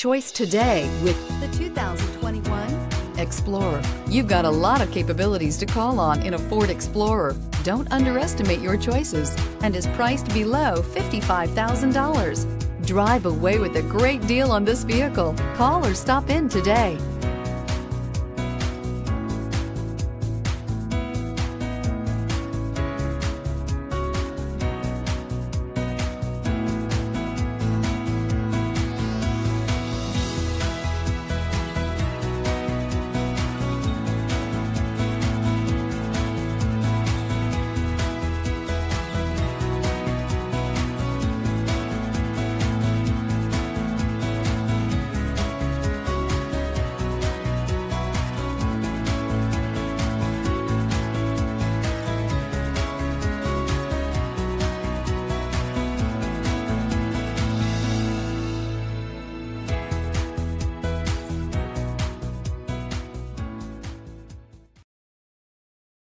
choice today with the 2021 Explorer. You've got a lot of capabilities to call on in a Ford Explorer. Don't underestimate your choices and is priced below $55,000. Drive away with a great deal on this vehicle. Call or stop in today.